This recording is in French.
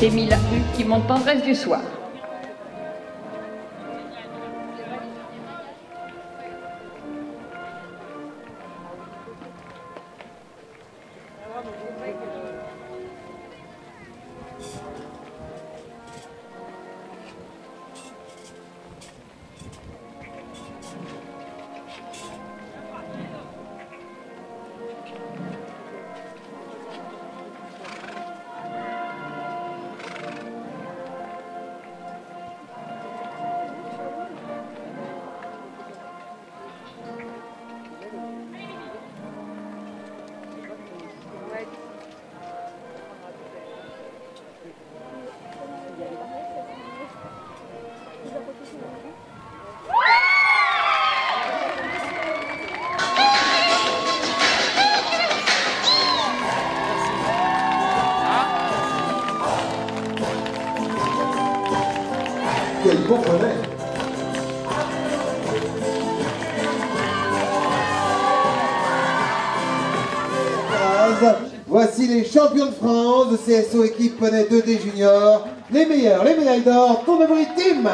C'est mille qui monte tendresse du soir. Voici les champions de France de CSO équipe poney 2D junior. Les meilleurs, les médailles d'or, ton team